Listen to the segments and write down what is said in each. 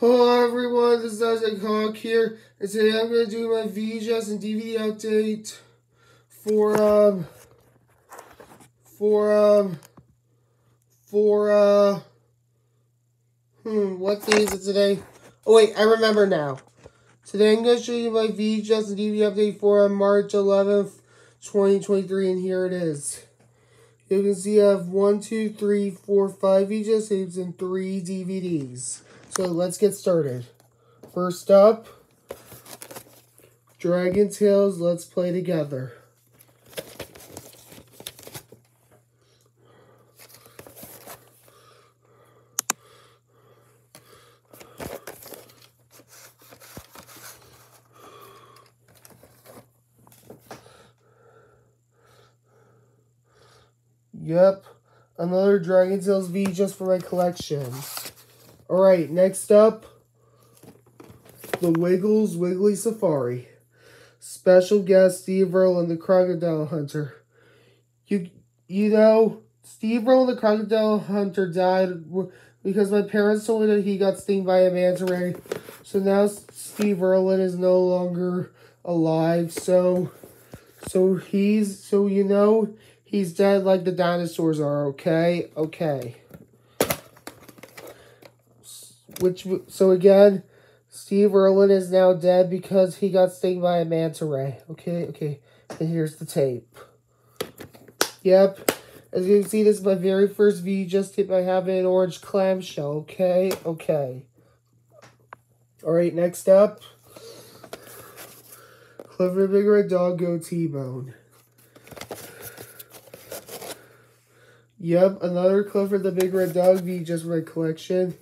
Hello everyone, this is Isaac Hawk here, and today I'm going to do my VHS and DVD update for, um, for, um, for, uh, hmm, what day is it today? Oh wait, I remember now. Today I'm going to show you my VHS and DVD update for March 11th, 2023, and here it is. You can see I have one, two, three, four, five VHS tapes and three DVDs. So let's get started. First up, Dragon Tales Let's Play Together. Yep, another Dragon Tales V just for my collection. Alright, next up, The Wiggles Wiggly Safari. Special guest Steve Irwin, the Crocodile Hunter. You, you know, Steve Irwin, the Crocodile Hunter died because my parents told me that he got stung by a manta ray. So now Steve Irwin is no longer alive. So, so he's, so you know, he's dead like the dinosaurs are, okay? Okay. Which so again, Steve Irwin is now dead because he got stung by a manta ray. Okay, okay. And here's the tape. Yep. As you can see, this is my very first VHS tape I have an orange clamshell. Okay, okay. Alright, next up. Clifford Big Red Dog Go T-Bone. Yep, another Clifford the Big Red Dog V just my collection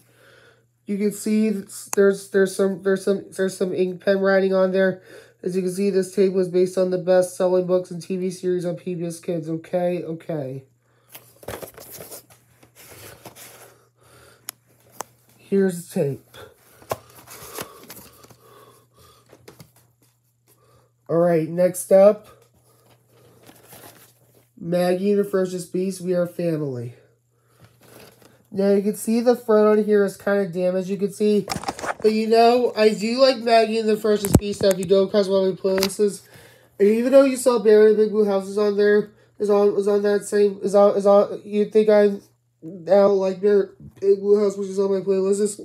you can see there's there's some there's some there's some ink pen writing on there. As you can see, this tape was based on the best selling books and TV series on PBS Kids. Okay, okay. Here's the tape. Alright, next up. Maggie and the Ferocious Beast, we are family. Now you can see the front on here is kind of damaged, you can see. But you know, I do like Maggie and the Ferocious Beast if you go across one of playlists. And even though you saw Barry the Big Blue House is on there, is on was on that same is on is on you think I now like Barry Big Blue House, which is on my playlist. Is,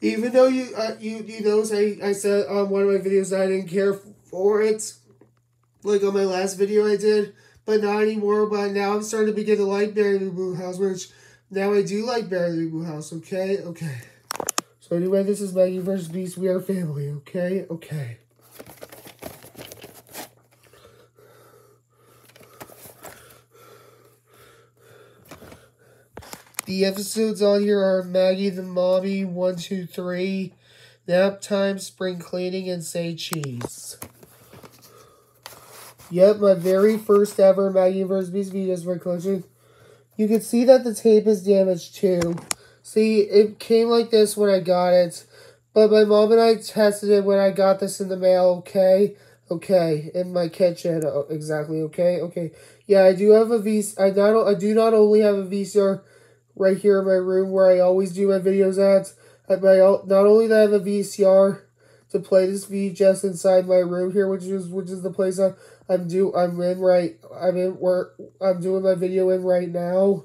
even though you uh, you you notice I, I said on one of my videos that I didn't care for it, like on my last video I did, but not anymore. But now I'm starting to begin to like Barry the Blue House, which now I do like Barry House, okay? Okay. So anyway, this is Maggie versus Beast. We are family, okay? Okay. The episodes on here are Maggie the Mommy, 1, 2, 3, Nap Time, Spring Cleaning, and Say Cheese. Yep, my very first ever Maggie vs. Beast videos my collection. You can see that the tape is damaged too. See, it came like this when I got it. But my mom and I tested it when I got this in the mail, okay? Okay, in my kitchen, oh, exactly, okay? Okay. Yeah, I do have a VCR, I, not, I do not only have a VCR right here in my room where I always do my videos at, I, not only do I have a VCR to play this VHS inside my room here, which is which is the place I, I'm do I'm in right I'm in where I'm doing my video in right now.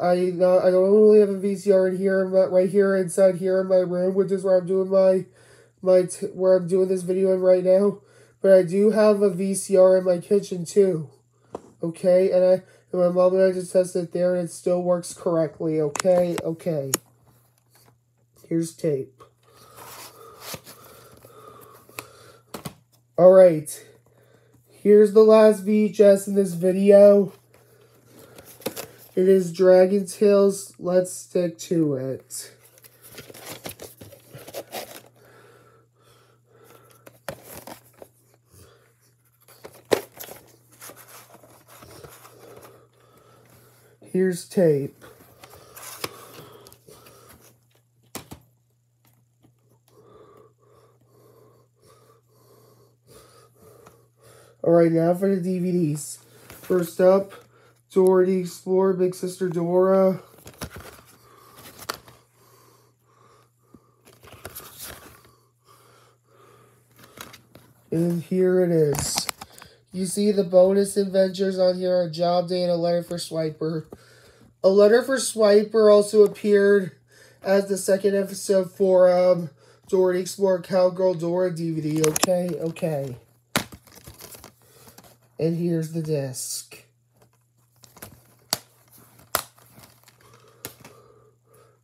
I I don't really have a VCR in here, but right here inside here in my room, which is where I'm doing my my where I'm doing this video in right now. But I do have a VCR in my kitchen too. Okay, and I and my mom and I just tested it there, and it still works correctly. Okay, okay. Here's tape. All right. Here's the last VHS in this video. It is Dragon Tales. Let's stick to it. Here's tape. Alright, now for the DVDs. First up, Dora the Explorer, Big Sister Dora. And here it is. You see the bonus adventures on here a Job Day and A Letter for Swiper. A Letter for Swiper also appeared as the second episode for um, Dora the Explorer Cowgirl Dora DVD. Okay, okay. And here's the disc.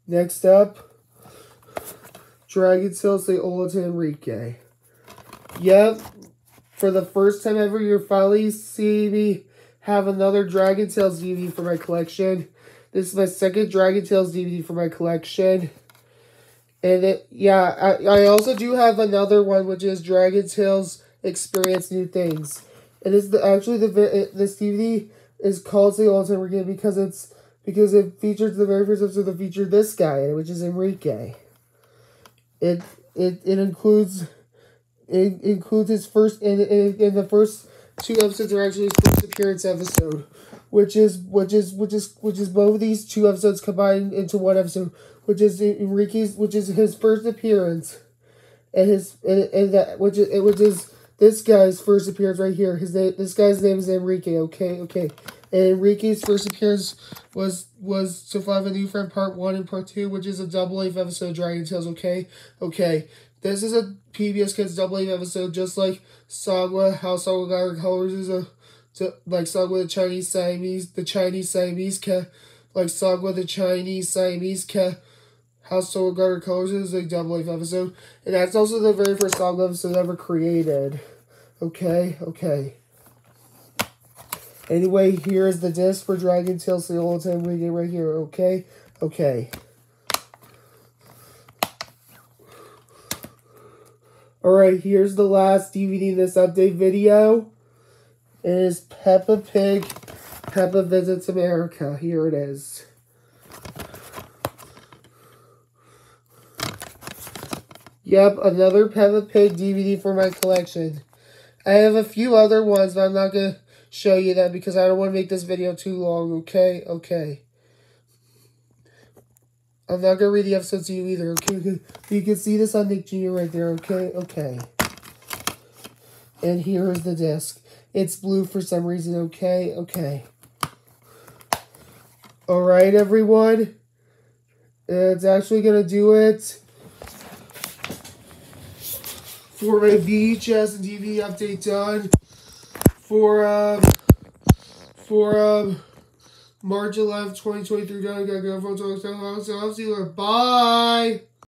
Next up, Dragon Tales de Hola Enrique. Yep, for the first time ever, you're finally seeing me have another Dragon Tales DVD for my collection. This is my second Dragon Tales DVD for my collection. And it, yeah, I, I also do have another one, which is Dragon Tales Experience New Things. It is the actually the it, this DVD is called the Ultimate Enrique because it's because it features the very first episode that featured this guy, which is Enrique. It it it includes it includes his first in in, in the first two episodes are actually his first appearance episode, which is which is which is which is both of these two episodes combined into one episode, which is Enrique's which is his first appearance, and his and, and that which is which is this guy's first appearance right here. His name this guy's name is Enrique. Okay, okay. And Enrique's first appearance was was to find a new friend part one and part two, which is a double eighth episode of Dragon Tales. Okay, okay. This is a PBS Kids double eighth episode, just like Sagwa. How Sagwa got colors is a to, like Sagwa the Chinese Siamese, the Chinese Siamese cat, like Sagwa the Chinese Siamese cat. How got her colors is a double eighth episode, and that's also the very first Sagwa episode ever created. Okay, okay. Anyway, here is the disc for Dragon Tales the old time we get right here, okay? Okay. Alright, here's the last DVD this update video. It is Peppa Pig, Peppa Visits America. Here it is. Yep, another Peppa Pig DVD for my collection. I have a few other ones, but I'm not going to show you that because I don't want to make this video too long, okay? Okay. I'm not going to read the episodes to you either, okay? You can see this on Nick Jr. right there, okay? Okay. And here is the disc. It's blue for some reason, okay? Okay. Alright, everyone. It's actually going to do it for my VHS and DVD update done for um for um March 11th, 2023. Bye.